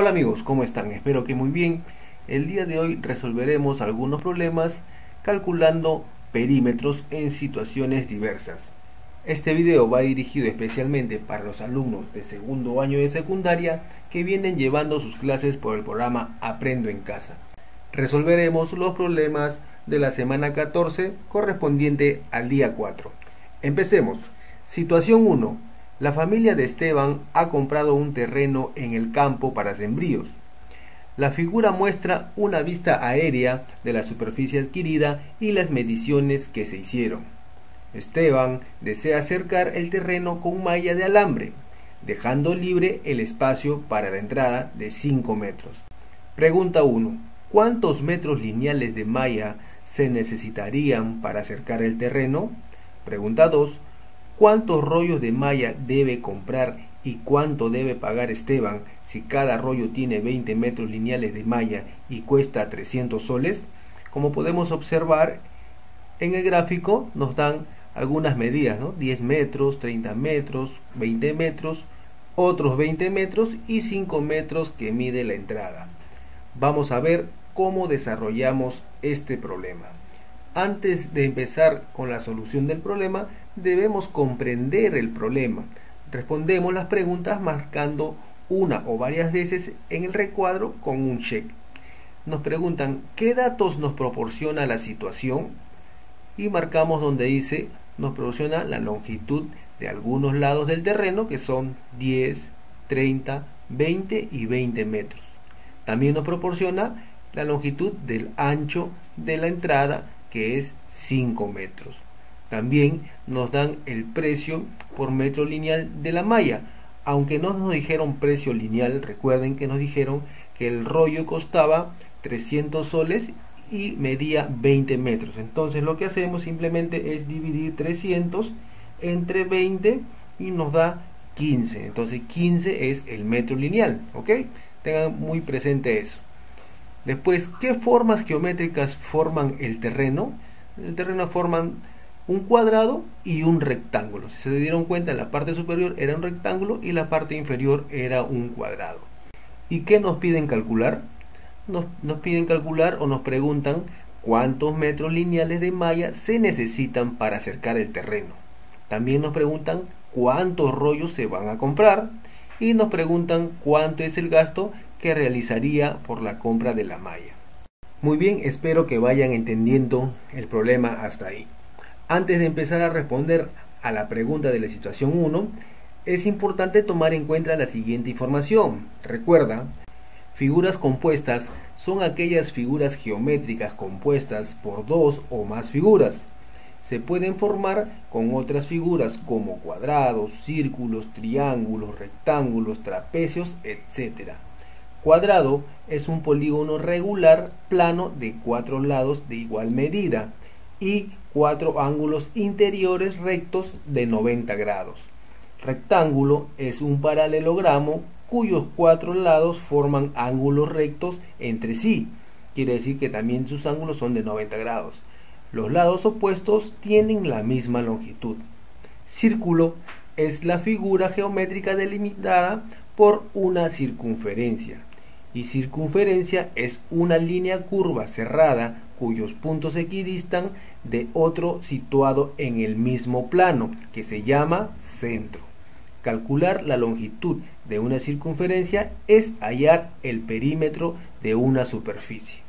Hola amigos, ¿cómo están? Espero que muy bien. El día de hoy resolveremos algunos problemas calculando perímetros en situaciones diversas. Este video va dirigido especialmente para los alumnos de segundo año de secundaria que vienen llevando sus clases por el programa Aprendo en Casa. Resolveremos los problemas de la semana 14 correspondiente al día 4. Empecemos. Situación 1. La familia de Esteban ha comprado un terreno en el campo para sembríos. La figura muestra una vista aérea de la superficie adquirida y las mediciones que se hicieron. Esteban desea acercar el terreno con malla de alambre, dejando libre el espacio para la entrada de 5 metros. Pregunta 1. ¿Cuántos metros lineales de malla se necesitarían para acercar el terreno? Pregunta 2 cuántos rollos de malla debe comprar y cuánto debe pagar Esteban si cada rollo tiene 20 metros lineales de malla y cuesta 300 soles. Como podemos observar en el gráfico nos dan algunas medidas, 10 metros, 30 metros, 20 metros, otros 20 metros y 5 metros que mide la entrada. Vamos a ver cómo desarrollamos este problema. Antes de empezar con la solución del problema, debemos comprender el problema. Respondemos las preguntas marcando una o varias veces en el recuadro con un check. Nos preguntan qué datos nos proporciona la situación y marcamos donde dice nos proporciona la longitud de algunos lados del terreno que son 10, 30, 20 y 20 metros. También nos proporciona la longitud del ancho de la entrada que es 5 metros. También nos dan el precio por metro lineal de la malla. Aunque no nos dijeron precio lineal, recuerden que nos dijeron que el rollo costaba 300 soles y medía 20 metros. Entonces lo que hacemos simplemente es dividir 300 entre 20 y nos da 15. Entonces 15 es el metro lineal. ¿Ok? Tengan muy presente eso. Después, ¿qué formas geométricas forman el terreno? El terreno forman un cuadrado y un rectángulo. Si se dieron cuenta, la parte superior era un rectángulo y la parte inferior era un cuadrado. ¿Y qué nos piden calcular? Nos, piden calcular o nos preguntan cuántos metros lineales de malla se necesitan para acercar el terreno. También nos preguntan cuántos rollos se van a comprar y nos preguntan cuánto es el gasto que realizaría por la compra de la malla. Muy bien, espero que vayan entendiendo el problema hasta ahí. Antes de empezar a responder a la pregunta de la situación 1, es importante tomar en cuenta la siguiente información. Recuerda, figuras compuestas son aquellas figuras geométricas compuestas por dos o más figuras. Se pueden formar con otras figuras como cuadrados, círculos, triángulos, rectángulos, trapecios, etc. Cuadrado es un polígono regular plano de cuatro lados de igual medida y cuatro ángulos interiores rectos de 90 grados. Rectángulo es un paralelogramo cuyos cuatro lados forman ángulos rectos entre sí. Quiere decir que también sus ángulos son de 90 grados. Los lados opuestos tienen la misma longitud. Círculo es la figura geométrica delimitada por una circunferencia. Y circunferencia es una línea curva cerrada cuyos puntos equidistan de otro situado en el mismo plano, que se llama centro. Calcular la longitud de una circunferencia es hallar el perímetro de una superficie.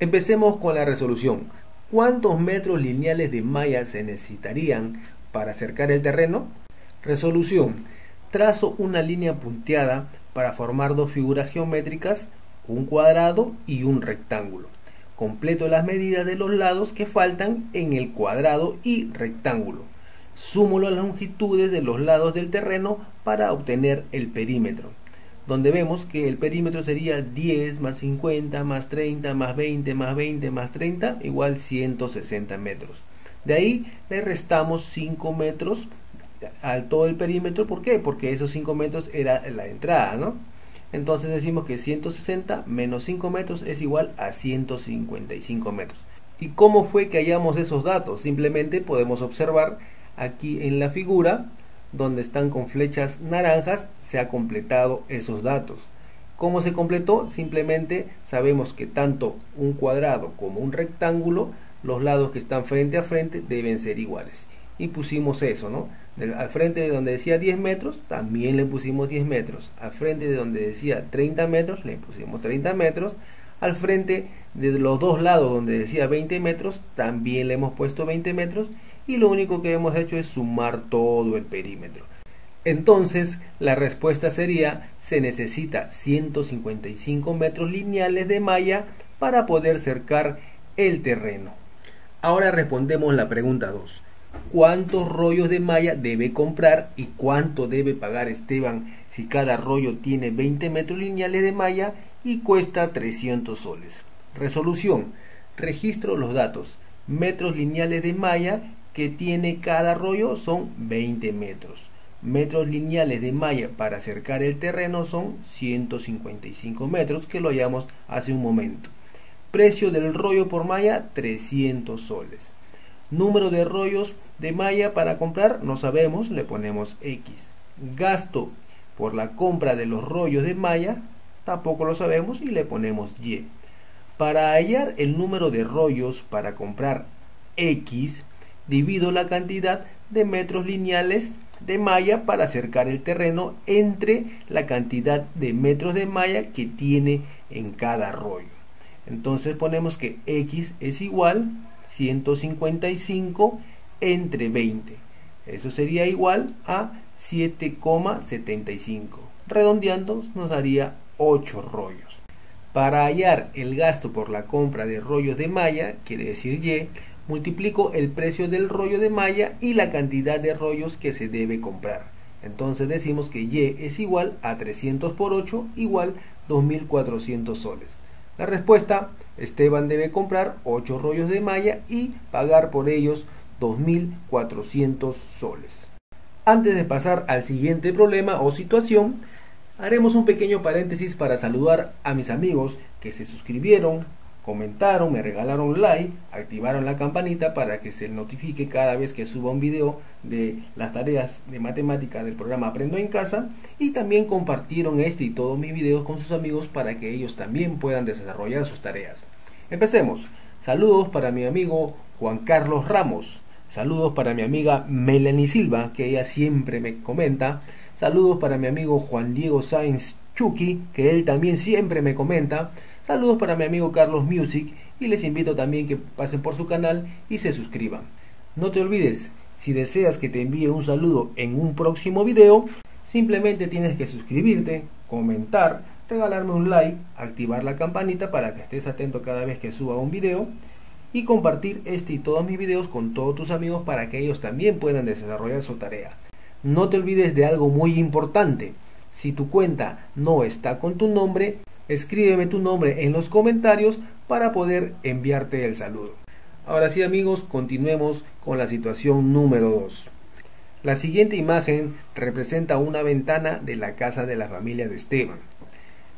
Empecemos con la resolución. ¿Cuántos metros lineales de malla se necesitarían para acercar el terreno? Resolución. Trazo una línea punteada para formar dos figuras geométricas, un cuadrado y un rectángulo. Completo las medidas de los lados que faltan en el cuadrado y rectángulo. Sumo las longitudes de los lados del terreno para obtener el perímetro. Donde vemos que el perímetro sería 10 más 50 más 30 más 20 más 20 más 30 igual 160 metros. De ahí le restamos 5 metros al todo el perímetro. ¿Por qué? Porque esos 5 metros era la entrada, ¿no? Entonces decimos que 160 menos 5 metros es igual a 155 metros. ¿Y cómo fue que hallamos esos datos? Simplemente podemos observar aquí en la figura, donde están con flechas naranjas, se ha completado esos datos. ¿Cómo se completó? Simplemente sabemos que tanto un cuadrado como un rectángulo, los lados que están frente a frente deben ser iguales. Y pusimos eso, ¿no? Al frente de donde decía 10 metros, también le pusimos 10 metros. Al frente de donde decía 30 metros, le pusimos 30 metros. Al frente de los dos lados donde decía 20 metros, también le hemos puesto 20 metros. Y lo único que hemos hecho es sumar todo el perímetro. Entonces, la respuesta sería, se necesita 155 metros lineales de malla para poder cercar el terreno. Ahora respondemos la pregunta 2. ¿Cuántos rollos de malla debe comprar y cuánto debe pagar Esteban si cada rollo tiene 20 metros lineales de malla y cuesta 300 soles? Resolución. Registro los datos. Metros lineales de malla que tiene cada rollo son 20 metros metros lineales de malla para acercar el terreno son 155 metros que lo hallamos hace un momento. Precio del rollo por malla 300 soles. Número de rollos de malla para comprar no sabemos, le ponemos X. Gasto por la compra de los rollos de malla tampoco lo sabemos y le ponemos Y. Para hallar el número de rollos para comprar X, divido la cantidad de metros lineales de malla para acercar el terreno entre la cantidad de metros de malla que tiene en cada rollo. Entonces ponemos que X es igual 155 entre 20. Eso sería igual a 7,75. Redondeando nos daría 8 rollos. Para hallar el gasto por la compra de rollos de malla, quiere decir Y, multiplico el precio del rollo de malla y la cantidad de rollos que se debe comprar. Entonces decimos que Y es igual a 300 por 8 igual 2400 soles. La respuesta, Esteban debe comprar 8 rollos de malla y pagar por ellos 2400 soles. Antes de pasar al siguiente problema o situación, haremos un pequeño paréntesis para saludar a mis amigos que se suscribieron, comentaron, me regalaron like, activaron la campanita para que se notifique cada vez que suba un video de las tareas de matemática del programa Aprendo en Casa y también compartieron este y todos mis videos con sus amigos para que ellos también puedan desarrollar sus tareas. Empecemos. Saludos para mi amigo Juan Carlos Ramos. Saludos para mi amiga Melanie Silva, que ella siempre me comenta. Saludos para mi amigo Juan Diego Sáenz Chucky, que él también siempre me comenta. Saludos para mi amigo Carlos Music y les invito también que pasen por su canal y se suscriban. No te olvides, si deseas que te envíe un saludo en un próximo video, simplemente tienes que suscribirte, comentar, regalarme un like, activar la campanita para que estés atento cada vez que suba un video y compartir este y todos mis videos con todos tus amigos para que ellos también puedan desarrollar su tarea. No te olvides de algo muy importante. Si tu cuenta no está con tu nombre, escríbeme tu nombre en los comentarios para poder enviarte el saludo. Ahora sí amigos, continuemos con la situación número 2. La siguiente imagen representa una ventana de la casa de la familia de Esteban.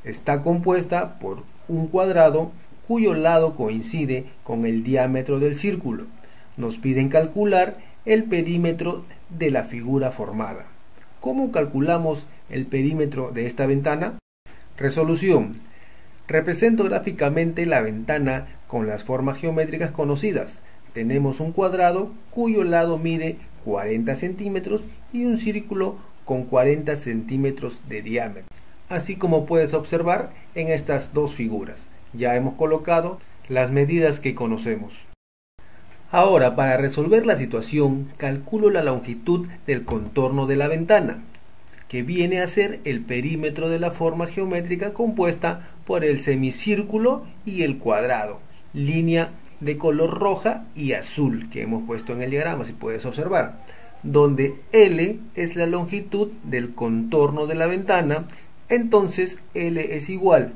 Está compuesta por un cuadrado cuyo lado coincide con el diámetro del círculo. Nos piden calcular el perímetro de la figura formada. ¿Cómo calculamos el perímetro de esta ventana? Resolución. Represento gráficamente la ventana con las formas geométricas conocidas. Tenemos un cuadrado cuyo lado mide 40 centímetros y un círculo con 40 centímetros de diámetro. Así como puedes observar en estas dos figuras. Ya hemos colocado las medidas que conocemos. Ahora, para resolver la situación, calculo la longitud del contorno de la ventana que viene a ser el perímetro de la forma geométrica compuesta por el semicírculo y el cuadrado, línea de color roja y azul que hemos puesto en el diagrama, si puedes observar, donde L es la longitud del contorno de la ventana, entonces L es igual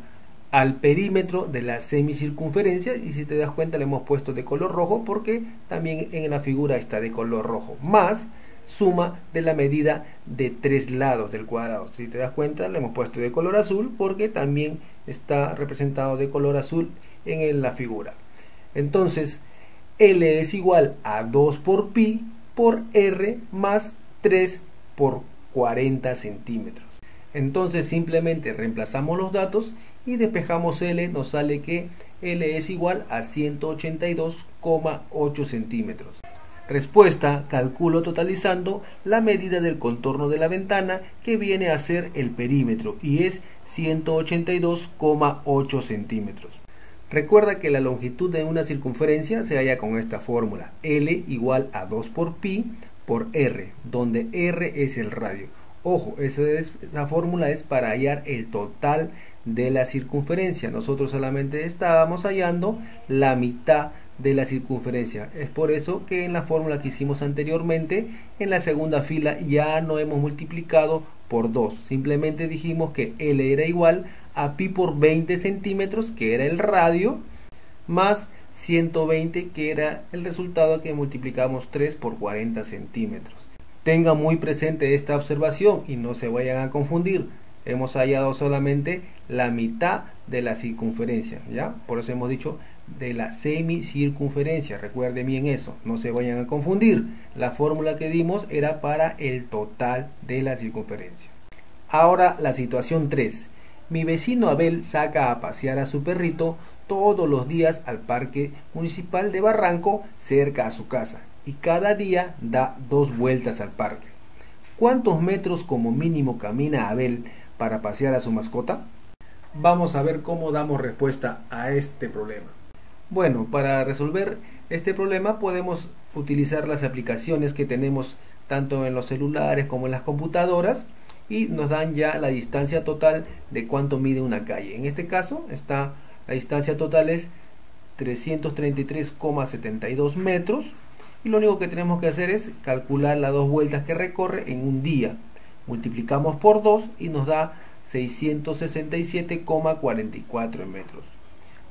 al perímetro de la semicircunferencia y si te das cuenta le hemos puesto de color rojo porque también en la figura está de color rojo, más suma de la medida de tres lados del cuadrado. Si te das cuenta, le hemos puesto de color azul porque también está representado de color azul en la figura. Entonces, L es igual a 2 por pi por R más 3 por 40 centímetros. Entonces simplemente reemplazamos los datos y despejamos L, nos sale que L es igual a 182,8 centímetros. Respuesta, calculo totalizando la medida del contorno de la ventana que viene a ser el perímetro y es 182,8 centímetros. Recuerda que la longitud de una circunferencia se halla con esta fórmula, L igual a 2 por pi por R, donde R es el radio. Ojo, esa, fórmula es para hallar el total de la circunferencia. Nosotros solamente estábamos hallando la mitad de la circunferencia. Es por eso que en la fórmula que hicimos anteriormente, en la segunda fila ya no hemos multiplicado por 2. Simplemente dijimos que L era igual a pi por 20 centímetros, que era el radio, más 120, que era el resultado que multiplicamos 3 por 40 centímetros. Tenga muy presente esta observación y no se vayan a confundir. Hemos hallado solamente la mitad de la circunferencia, ¿ya? Por eso hemos dicho de la semicircunferencia. Recuerden bien eso, no se vayan a confundir. La fórmula que dimos era para el total de la circunferencia. Ahora la situación 3. Mi vecino Abel saca a pasear a su perrito todos los días al parque municipal de Barranco cerca a su casa y cada día da dos vueltas al parque. ¿Cuántos metros como mínimo camina Abel para pasear a su mascota? Vamos a ver cómo damos respuesta a este problema. Bueno, para resolver este problema podemos utilizar las aplicaciones que tenemos tanto en los celulares como en las computadoras y nos dan ya la distancia total de cuánto mide una calle. En este caso está la distancia total es 333,72 metros y lo único que tenemos que hacer es calcular las dos vueltas que recorre en un día. Multiplicamos por 2 y nos da 667,44 metros.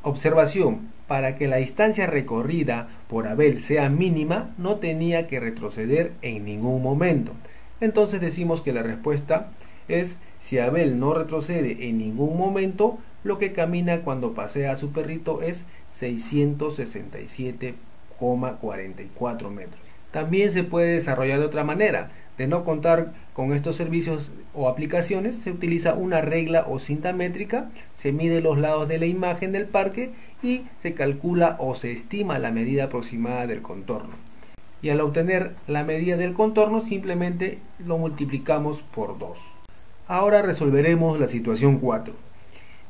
Observación, para que la distancia recorrida por Abel sea mínima, no tenía que retroceder en ningún momento. Entonces decimos que la respuesta es si Abel no retrocede en ningún momento, lo que camina cuando pasea a su perrito es 667 44 metros. También se puede desarrollar de otra manera. De no contar con estos servicios o aplicaciones, se utiliza una regla o cinta métrica, se mide los lados de la imagen del parque y se calcula o se estima la medida aproximada del contorno. Y al obtener la medida del contorno simplemente lo multiplicamos por 2. Ahora resolveremos la situación 4.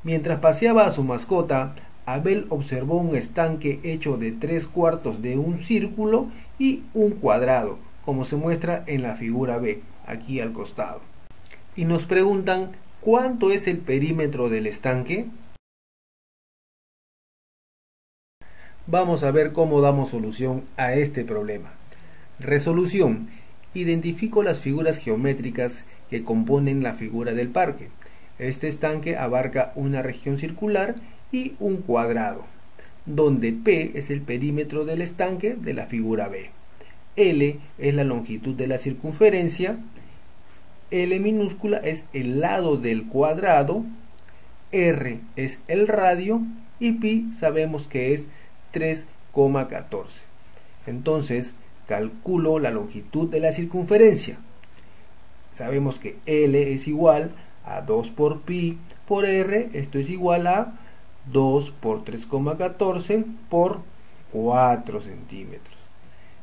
Mientras paseaba a su mascota, Abel observó un estanque hecho de tres cuartos de un círculo y un cuadrado, como se muestra en la figura B, aquí al costado. Y nos preguntan, ¿cuánto es el perímetro del estanque? Vamos a ver cómo damos solución a este problema. Resolución. Identifico las figuras geométricas que componen la figura del parque. Este estanque abarca una región circular y un cuadrado, donde P es el perímetro del estanque de la figura B. L es la longitud de la circunferencia, L minúscula es el lado del cuadrado, R es el radio y pi sabemos que es 3,14. Entonces calculo la longitud de la circunferencia. Sabemos que L es igual a 2 por pi por R, esto es igual a 2 por 3,14 por 4 centímetros.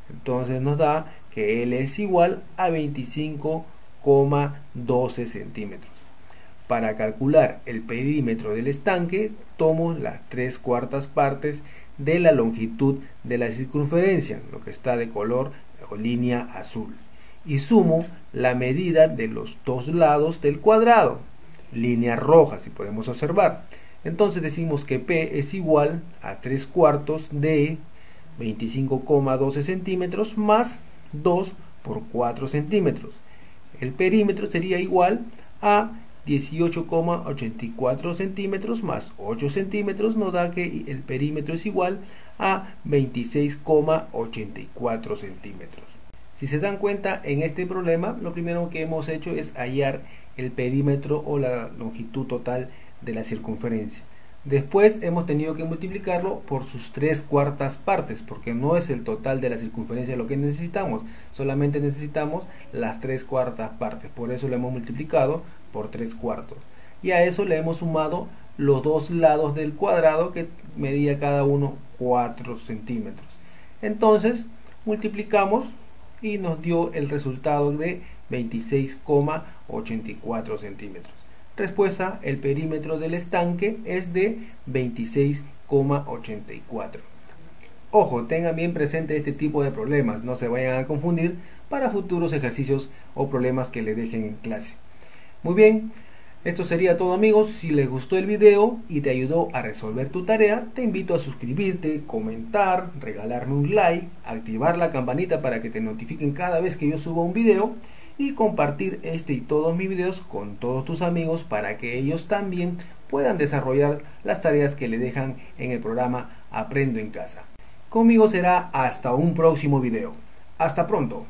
Entonces nos da que L es igual a 25,12 centímetros. Para calcular el perímetro del estanque, tomo las 3 cuartas partes de la longitud de la circunferencia, lo que está de color o línea azul, y sumo la medida de los dos lados del cuadrado, línea roja, si podemos observar. Entonces decimos que P es igual a 3 cuartos de 25,12 centímetros más 2 por 4 centímetros. El perímetro sería igual a 18,84 centímetros más 8 centímetros nos da que el perímetro es igual a 26,84 centímetros. Si se dan cuenta en este problema, lo primero que hemos hecho es hallar el perímetro o la longitud total de la circunferencia. Después hemos tenido que multiplicarlo por sus tres cuartas partes, porque no es el total de la circunferencia lo que necesitamos, solamente necesitamos las tres cuartas partes. Por eso lo hemos multiplicado por 3 cuartos. Y a eso le hemos sumado los dos lados del cuadrado que medía cada uno 4 centímetros. Entonces multiplicamos y nos dio el resultado de 26,84 centímetros. Respuesta, el perímetro del estanque es de 26,84. Ojo, tengan bien presente este tipo de problemas, no se vayan a confundir para futuros ejercicios o problemas que le dejen en clase. Muy bien, esto sería todo amigos, si les gustó el video y te ayudó a resolver tu tarea, te invito a suscribirte, comentar, regalarme un like, activar la campanita para que te notifiquen cada vez que yo suba un video y compartir este y todos mis videos con todos tus amigos para que ellos también puedan desarrollar las tareas que le dejan en el programa Aprendo en Casa. Conmigo será hasta un próximo video. Hasta pronto.